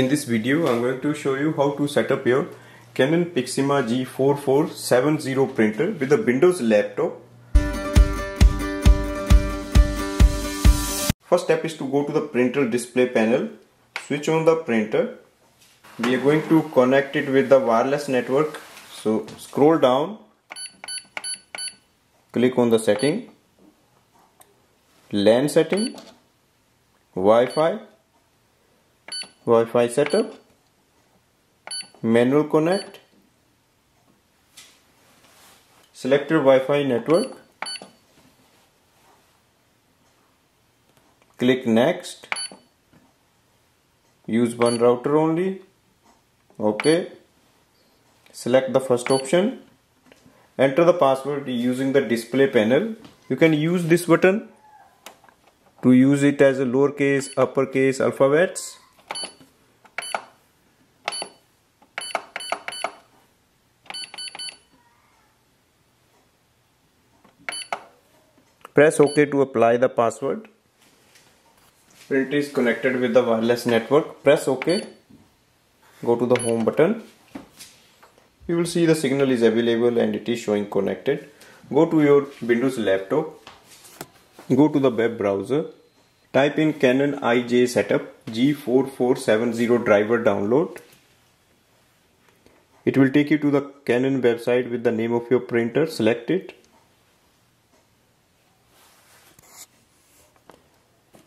In this video, I'm going to show you how to set up your Canon Pixma G4470 printer with a Windows laptop. First step is to go to the printer display panel, switch on the printer. We are going to connect it with the wireless network. So scroll down, click on the setting, LAN setting, Wi-Fi, Wi-Fi setup, manual connect, select your Wi-Fi network, click next, use one router only, ok, select the first option, enter the password using the display panel, you can use this button to use it as a lowercase uppercase alphabets Press OK to apply the password. Print is connected with the wireless network. Press OK. Go to the home button. You will see the signal is available and it is showing connected. Go to your Windows laptop. Go to the web browser. Type in Canon IJ setup G4470 driver download. It will take you to the Canon website with the name of your printer. Select it.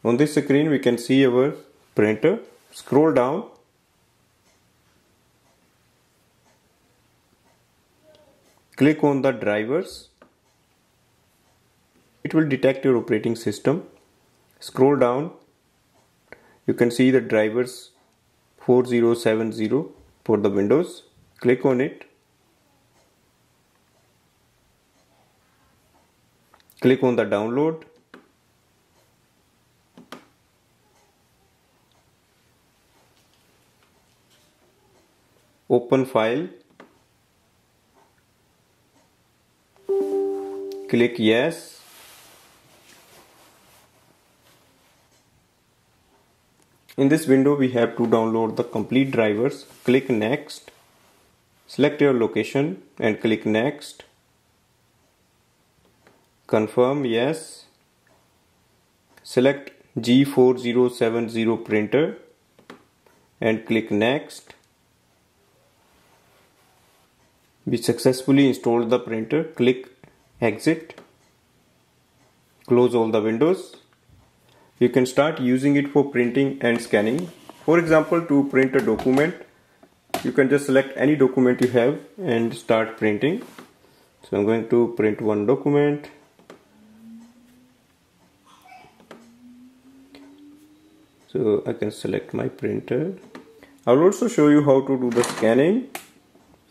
On this screen we can see our printer. Scroll down. Click on the drivers. It will detect your operating system. Scroll down. You can see the drivers 4070 for the Windows. Click on it. Click on the download. Open file. Click yes. In this window we have to download the complete drivers. Click next. Select your location and click next. Confirm yes. Select G4070 printer and click next we successfully installed the printer click exit close all the windows. You can start using it for printing and scanning. For example to print a document you can just select any document you have and start printing. So I'm going to print one document. So I can select my printer. I will also show you how to do the scanning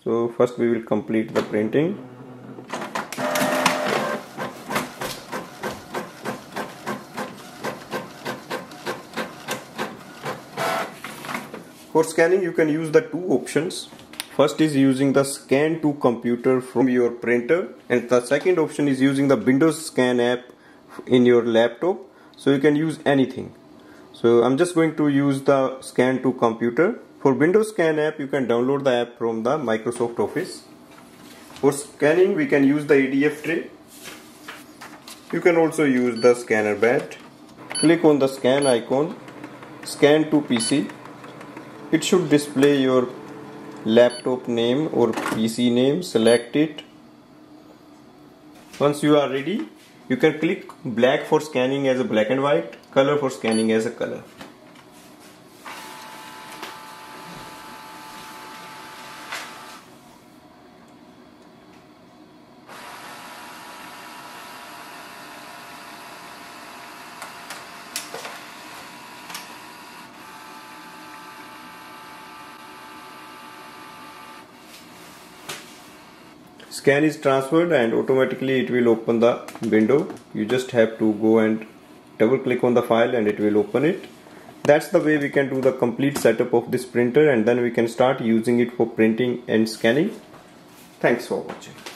so first we will complete the printing. For scanning you can use the two options. First is using the scan to computer from your printer and the second option is using the windows scan app in your laptop. So you can use anything. So I'm just going to use the scan to computer for Windows Scan app, you can download the app from the Microsoft Office. For scanning, we can use the ADF tray. You can also use the scanner bat. Click on the scan icon, scan to PC. It should display your laptop name or PC name, select it. Once you are ready, you can click black for scanning as a black and white, color for scanning as a color. Scan is transferred and automatically it will open the window. You just have to go and double click on the file and it will open it. That's the way we can do the complete setup of this printer and then we can start using it for printing and scanning. Thanks for watching